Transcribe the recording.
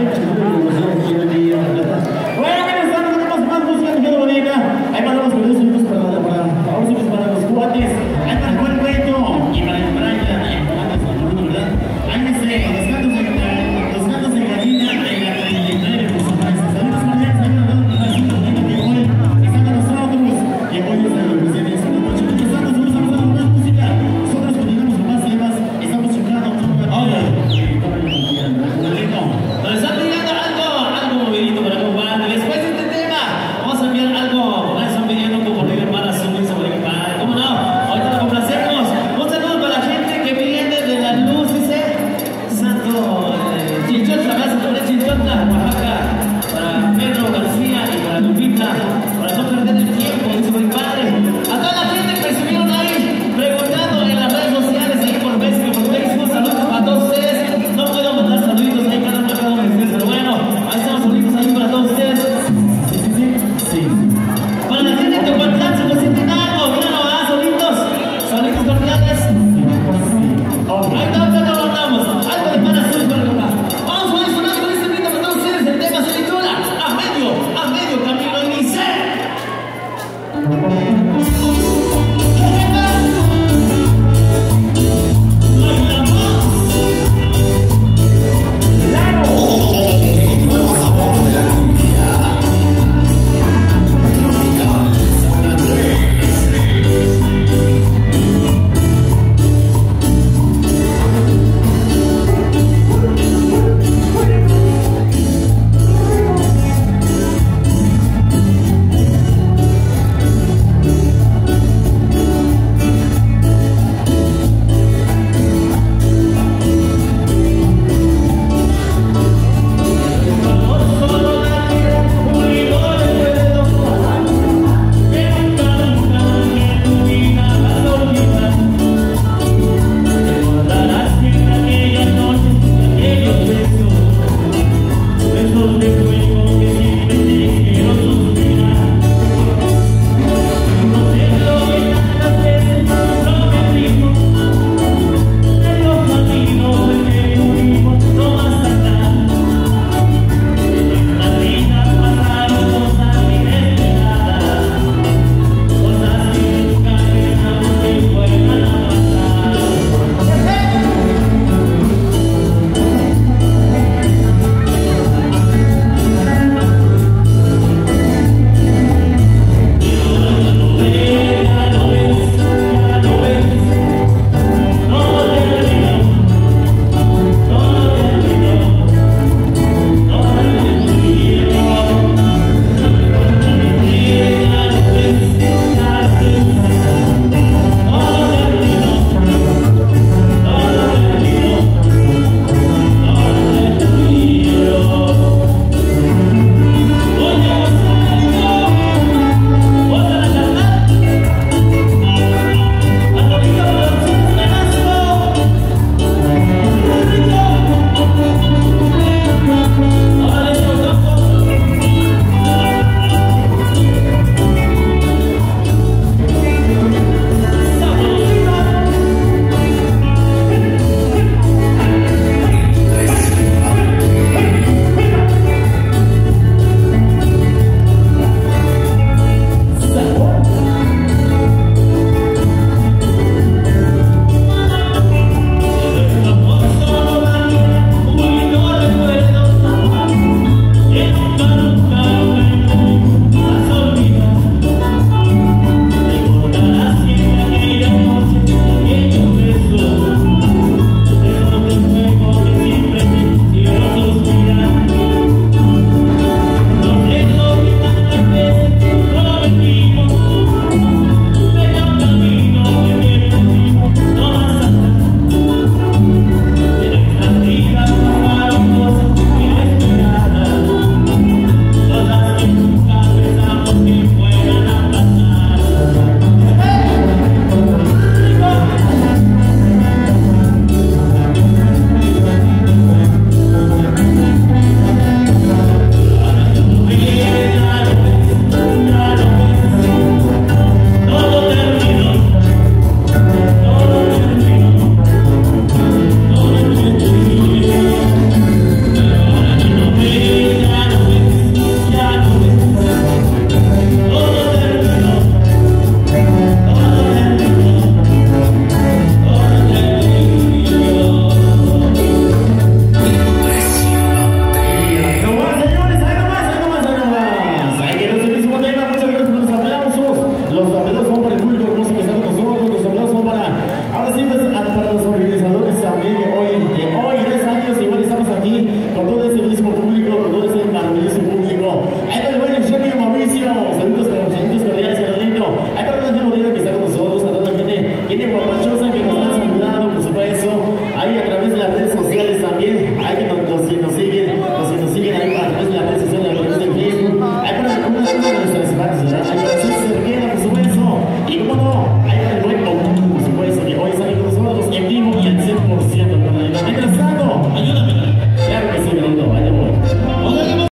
Nos está 真的